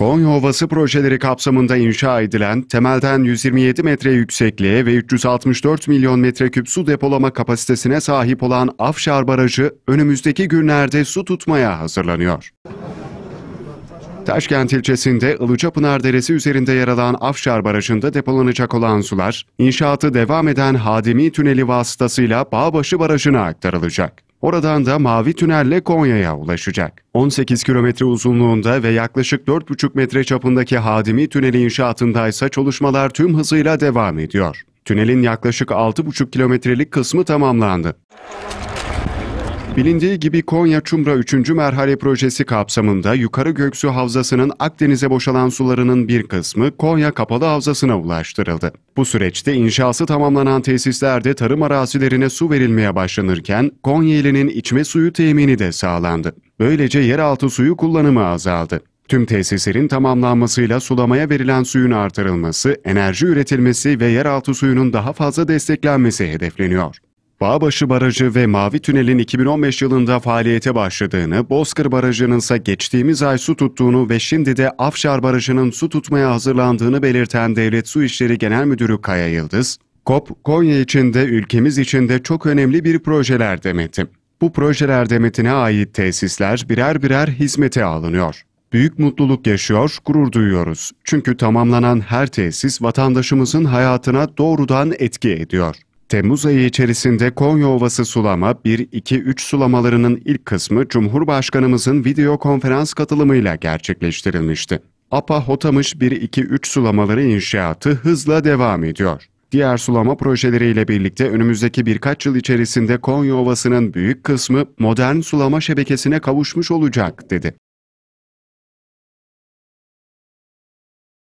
Konya Ovası projeleri kapsamında inşa edilen temelden 127 metre yüksekliğe ve 364 milyon metreküp su depolama kapasitesine sahip olan Afşar Barajı önümüzdeki günlerde su tutmaya hazırlanıyor. Taşkent ilçesinde Ilıcapınar Deresi üzerinde yer alan Afşar Barajı'nda depolanacak olan sular, inşaatı devam eden Hadimi Tüneli vasıtasıyla Bağbaşı Barajı'na aktarılacak. Oradan da Mavi Tünel'le Konya'ya ulaşacak. 18 kilometre uzunluğunda ve yaklaşık 4,5 metre çapındaki Hadimi Tüneli inşaatında ise çalışmalar tüm hızıyla devam ediyor. Tünelin yaklaşık 6,5 kilometrelik kısmı tamamlandı. Bilindiği gibi Konya Çumra 3. merhale projesi kapsamında Yukarı Göksu Havzası'nın Akdeniz'e boşalan sularının bir kısmı Konya Kapalı Havzası'na ulaştırıldı. Bu süreçte inşası tamamlanan tesislerde tarım arazilerine su verilmeye başlanırken Konya ilinin içme suyu temini de sağlandı. Böylece yeraltı suyu kullanımı azaldı. Tüm tesislerin tamamlanmasıyla sulamaya verilen suyun artırılması, enerji üretilmesi ve yeraltı suyunun daha fazla desteklenmesi hedefleniyor. Bağbaşı Barajı ve Mavi Tünel'in 2015 yılında faaliyete başladığını, Bozkır Barajı'nın ise geçtiğimiz ay su tuttuğunu ve şimdi de Afşar Barajı'nın su tutmaya hazırlandığını belirten Devlet Su İşleri Genel Müdürü Kaya Yıldız, KOP, Konya için de ülkemiz için de çok önemli bir projeler demeti. Bu projeler demetine ait tesisler birer birer hizmete alınıyor. Büyük mutluluk yaşıyor, gurur duyuyoruz. Çünkü tamamlanan her tesis vatandaşımızın hayatına doğrudan etki ediyor. Temmuz ayı içerisinde Konya Ovası sulama 1-2-3 sulamalarının ilk kısmı Cumhurbaşkanımızın video konferans katılımıyla gerçekleştirilmişti. APA Hotamış 1-2-3 sulamaları inşaatı hızla devam ediyor. Diğer sulama projeleriyle birlikte önümüzdeki birkaç yıl içerisinde Konya Ovası'nın büyük kısmı modern sulama şebekesine kavuşmuş olacak, dedi.